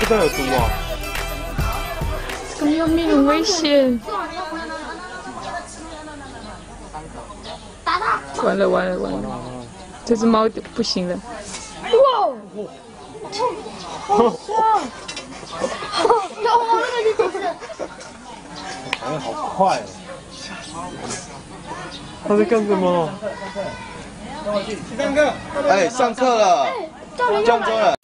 没有，毒啊！这个喵咪很危险。完了完了完了，这只猫不行了。哇！好香！有我那个就是。反应好快哦！他在干什么？上课！哎，上课了！教桌了。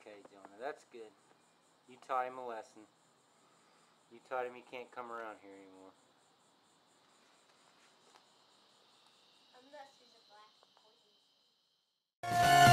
Okay, Jonah, that's good. You taught him a lesson. You taught him he can't come around here anymore. Unless he's a black